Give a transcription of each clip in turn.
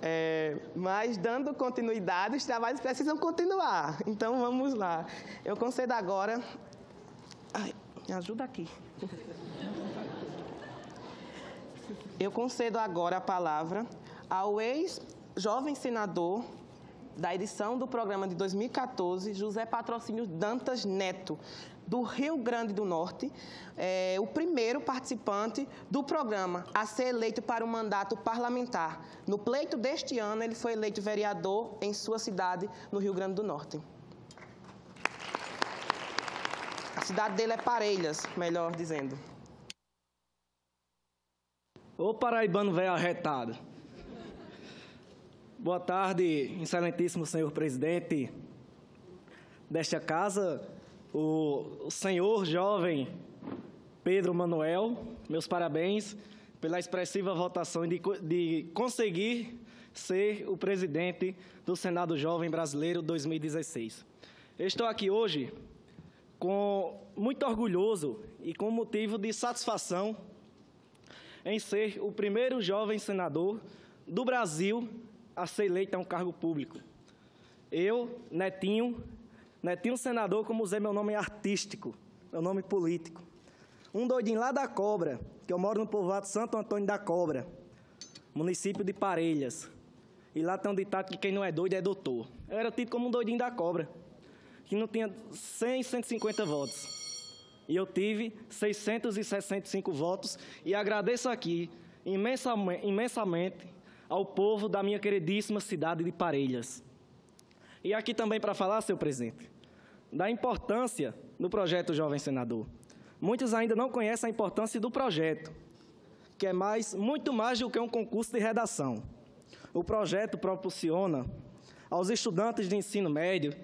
É, mas, dando continuidade, os trabalhos precisam continuar. Então, vamos lá. Eu concedo agora. Ai, me ajuda aqui. Eu concedo agora a palavra ao ex-jovem senador da edição do programa de 2014, José Patrocínio Dantas Neto, do Rio Grande do Norte, é, o primeiro participante do programa a ser eleito para o mandato parlamentar. No pleito deste ano, ele foi eleito vereador em sua cidade, no Rio Grande do Norte. A cidade dele é Parelhas, melhor dizendo. Ô paraibano velho arretado. Boa tarde, excelentíssimo senhor presidente desta casa, o, senhor jovem Pedro Manuel. Meus parabéns pela expressiva votação de, de conseguir ser o presidente do Senado Jovem Brasileiro 2016. Eu estou aqui hoje com muito orgulhoso e com motivo de satisfação em ser o primeiro jovem senador do Brasil a ser eleito a um cargo público. Eu, Netinho, Netinho senador, como usei meu nome artístico, meu nome político. Um doidinho lá da Cobra, que eu moro no povoado Santo Antônio da Cobra, município de Parelhas. E lá tem um ditado que quem não é doido é doutor. Eu era tido como um doidinho da Cobra, que não tinha 100, 150 votos. E eu tive 665 votos e agradeço aqui imensamente, imensamente ao povo da minha queridíssima cidade de Parelhas. E aqui também para falar, senhor presidente, da importância do projeto Jovem Senador. Muitos ainda não conhecem a importância do projeto, que é mais, muito mais do que um concurso de redação. O projeto proporciona aos estudantes de ensino médio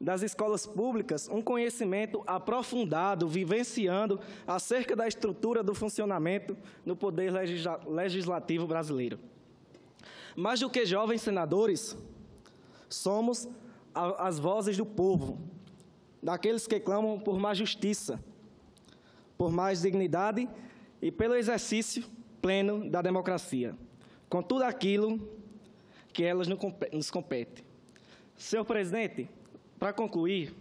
das escolas públicas um conhecimento aprofundado, vivenciando acerca da estrutura do funcionamento no poder legislativo brasileiro. Mais do que jovens senadores, somos as vozes do povo, daqueles que clamam por mais justiça, por mais dignidade e pelo exercício pleno da democracia, com tudo aquilo que elas nos compete. Senhor presidente, para concluir,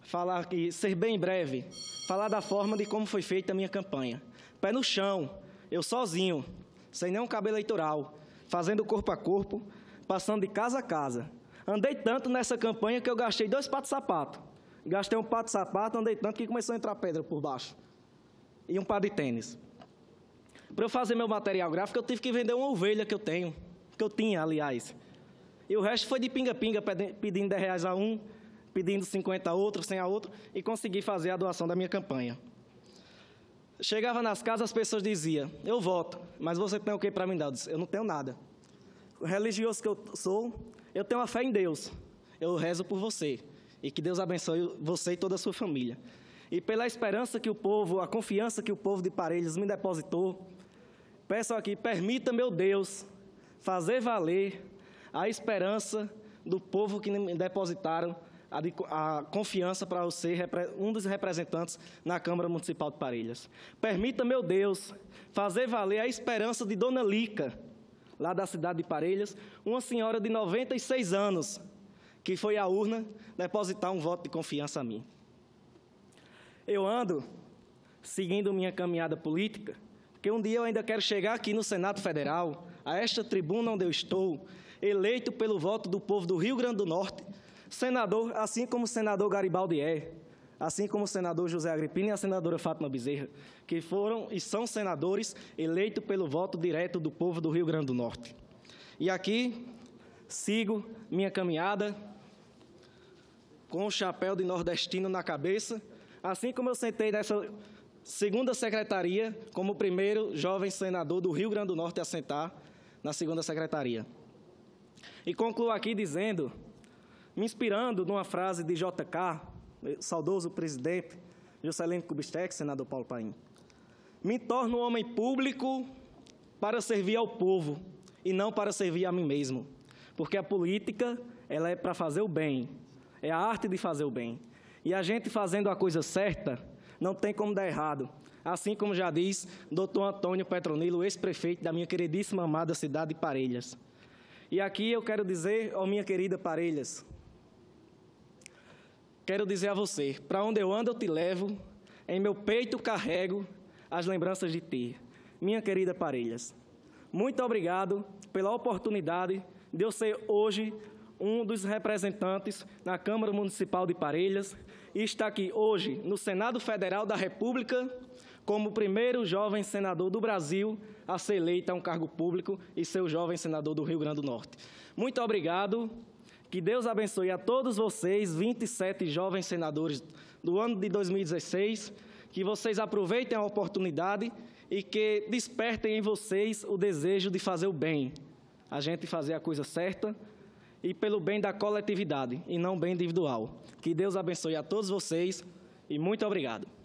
falar aqui, ser bem breve, falar da forma de como foi feita a minha campanha. Pé no chão, eu sozinho, sem nenhum cabo eleitoral, fazendo corpo a corpo, passando de casa a casa. Andei tanto nessa campanha que eu gastei dois patos de sapato. Gastei um pato de sapato, andei tanto que começou a entrar pedra por baixo. E um par de tênis. Para eu fazer meu material gráfico, eu tive que vender uma ovelha que eu tenho, que eu tinha, aliás. E o resto foi de pinga-pinga, pedindo 10 reais a um, pedindo 50 a outro, 100 a outro, e consegui fazer a doação da minha campanha. Chegava nas casas, as pessoas diziam, eu voto, mas você tem o que para me dar? Eu, disse, eu não tenho nada. O religioso que eu sou, eu tenho a fé em Deus. Eu rezo por você. E que Deus abençoe você e toda a sua família. E pela esperança que o povo, a confiança que o povo de Parelhas me depositou, peço aqui, permita, meu Deus, fazer valer a esperança do povo que me depositaram a, a confiança para ser um dos representantes na Câmara Municipal de Parelhas. Permita, meu Deus, fazer valer a esperança de Dona Lica, lá da cidade de Parelhas, uma senhora de 96 anos, que foi à urna depositar um voto de confiança a mim. Eu ando seguindo minha caminhada política, porque um dia eu ainda quero chegar aqui no Senado Federal, a esta tribuna onde eu estou, eleito pelo voto do povo do Rio Grande do Norte, senador, assim como o senador Garibaldi é, assim como o senador José Agripino e a senadora Fátima Bezerra, que foram e são senadores eleitos pelo voto direto do povo do Rio Grande do Norte. E aqui sigo minha caminhada com o chapéu de nordestino na cabeça, assim como eu sentei nessa segunda secretaria como o primeiro jovem senador do Rio Grande do Norte a sentar na segunda secretaria. E concluo aqui dizendo, me inspirando numa frase de JK, saudoso presidente Juscelino Kubitschek, senador Paulo Paim. Me torno um homem público para servir ao povo e não para servir a mim mesmo. Porque a política, ela é para fazer o bem. É a arte de fazer o bem. E a gente fazendo a coisa certa, não tem como dar errado. Assim como já diz doutor Antônio Petronilo, ex-prefeito da minha queridíssima amada cidade de Parelhas. E aqui eu quero dizer, ó minha querida Parelhas, quero dizer a você: para onde eu ando, eu te levo, em meu peito carrego as lembranças de ti. Minha querida Parelhas, muito obrigado pela oportunidade de eu ser hoje um dos representantes na Câmara Municipal de Parelhas e estar aqui hoje no Senado Federal da República como o primeiro jovem senador do Brasil a ser eleito a um cargo público e ser o jovem senador do Rio Grande do Norte. Muito obrigado. Que Deus abençoe a todos vocês, 27 jovens senadores do ano de 2016. Que vocês aproveitem a oportunidade e que despertem em vocês o desejo de fazer o bem, a gente fazer a coisa certa e pelo bem da coletividade e não bem individual. Que Deus abençoe a todos vocês e muito obrigado.